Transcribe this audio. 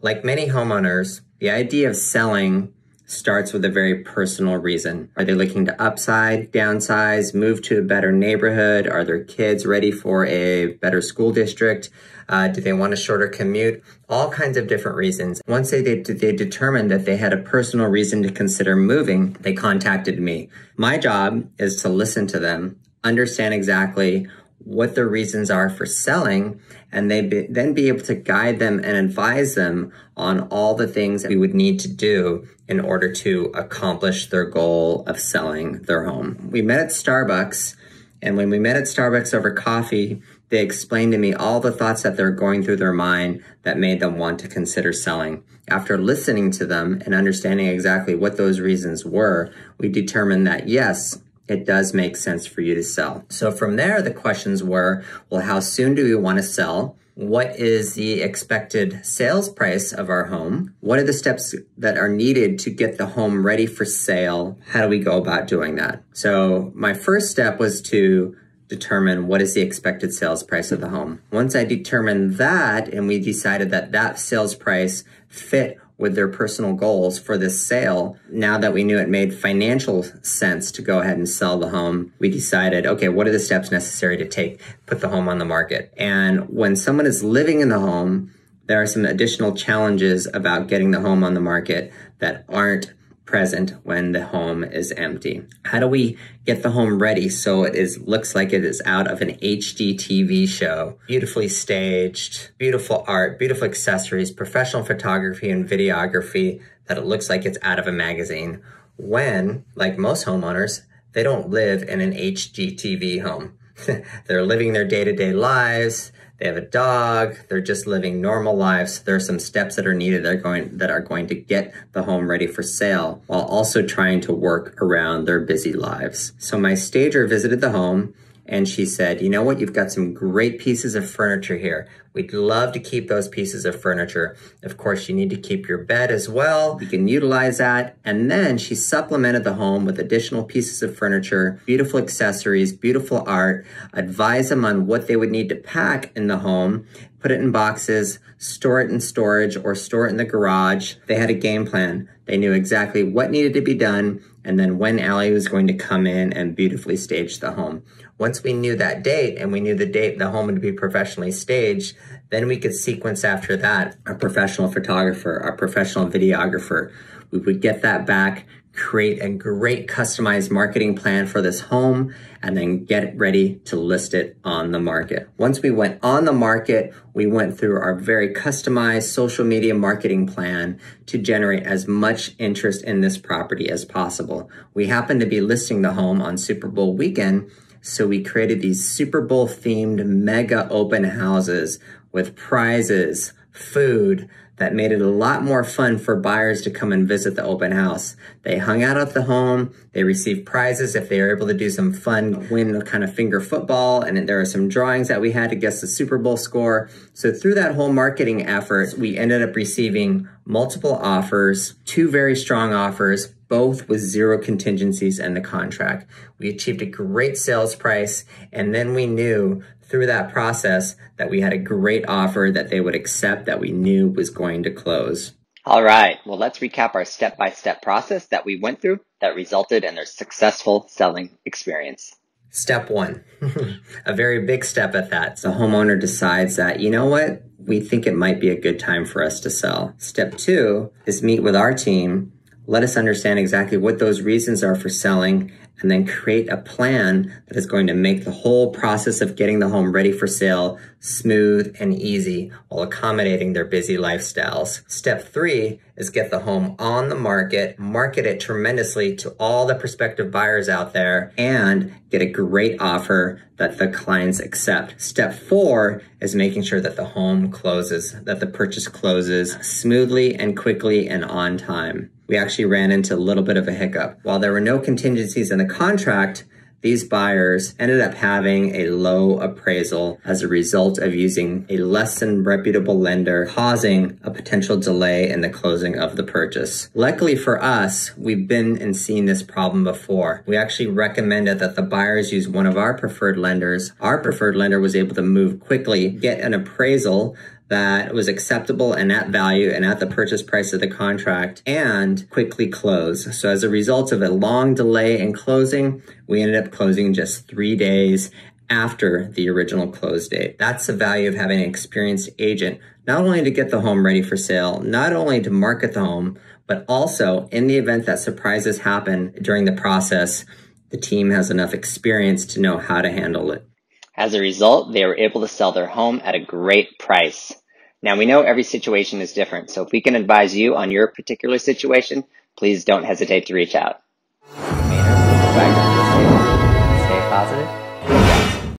Like many homeowners, the idea of selling starts with a very personal reason. Are they looking to upside, downsize, move to a better neighborhood? Are their kids ready for a better school district? Uh, do they want a shorter commute? All kinds of different reasons. Once they, they, they determined that they had a personal reason to consider moving, they contacted me. My job is to listen to them, understand exactly what their reasons are for selling, and they be, then be able to guide them and advise them on all the things that we would need to do in order to accomplish their goal of selling their home. We met at Starbucks, and when we met at Starbucks over coffee, they explained to me all the thoughts that they're going through their mind that made them want to consider selling. After listening to them and understanding exactly what those reasons were, we determined that yes, it does make sense for you to sell. So from there, the questions were, well, how soon do we want to sell? What is the expected sales price of our home? What are the steps that are needed to get the home ready for sale? How do we go about doing that? So my first step was to determine what is the expected sales price of the home. Once I determined that and we decided that that sales price fit with their personal goals for this sale, now that we knew it made financial sense to go ahead and sell the home, we decided, okay, what are the steps necessary to take, put the home on the market? And when someone is living in the home, there are some additional challenges about getting the home on the market that aren't present when the home is empty. How do we get the home ready so it is looks like it is out of an HGTV show? Beautifully staged, beautiful art, beautiful accessories, professional photography and videography that it looks like it's out of a magazine. When, like most homeowners, they don't live in an HGTV home. They're living their day-to-day lives they have a dog, they're just living normal lives. There are some steps that are needed that are going that are going to get the home ready for sale while also trying to work around their busy lives. So my stager visited the home and she said, you know what? You've got some great pieces of furniture here. We'd love to keep those pieces of furniture. Of course, you need to keep your bed as well. You can utilize that. And then she supplemented the home with additional pieces of furniture, beautiful accessories, beautiful art, advise them on what they would need to pack in the home, put it in boxes, store it in storage, or store it in the garage. They had a game plan. They knew exactly what needed to be done and then when Allie was going to come in and beautifully stage the home. Once we knew that date and we knew the date the home would be professionally staged, then we could sequence after that our professional photographer, our professional videographer. We would get that back, create a great customized marketing plan for this home, and then get ready to list it on the market. Once we went on the market, we went through our very customized social media marketing plan to generate as much interest in this property as possible. We happened to be listing the home on Super Bowl weekend, so we created these Super Bowl themed mega open houses with prizes, food, that made it a lot more fun for buyers to come and visit the open house. They hung out at the home, they received prizes if they were able to do some fun win kind of finger football, and there are some drawings that we had to guess the Super Bowl score. So through that whole marketing effort, we ended up receiving multiple offers, two very strong offers, both with zero contingencies in the contract. We achieved a great sales price, and then we knew through that process that we had a great offer that they would accept that we knew was going to close. All right, well, let's recap our step by step process that we went through that resulted in their successful selling experience. Step one, a very big step at that. The homeowner decides that, you know what, we think it might be a good time for us to sell. Step two is meet with our team let us understand exactly what those reasons are for selling and then create a plan that is going to make the whole process of getting the home ready for sale smooth and easy while accommodating their busy lifestyles. Step three is get the home on the market, market it tremendously to all the prospective buyers out there, and get a great offer that the clients accept. Step four is making sure that the home closes, that the purchase closes smoothly and quickly and on time we actually ran into a little bit of a hiccup. While there were no contingencies in the contract, these buyers ended up having a low appraisal as a result of using a less than reputable lender, causing a potential delay in the closing of the purchase. Luckily for us, we've been and seen this problem before. We actually recommended that the buyers use one of our preferred lenders. Our preferred lender was able to move quickly, get an appraisal that was acceptable and at value and at the purchase price of the contract and quickly close. So as a result of a long delay in closing, we ended up closing just three days after the original close date. That's the value of having an experienced agent, not only to get the home ready for sale, not only to market the home, but also in the event that surprises happen during the process, the team has enough experience to know how to handle it. As a result, they were able to sell their home at a great price. Now we know every situation is different, so if we can advise you on your particular situation, please don't hesitate to reach out. Stay positive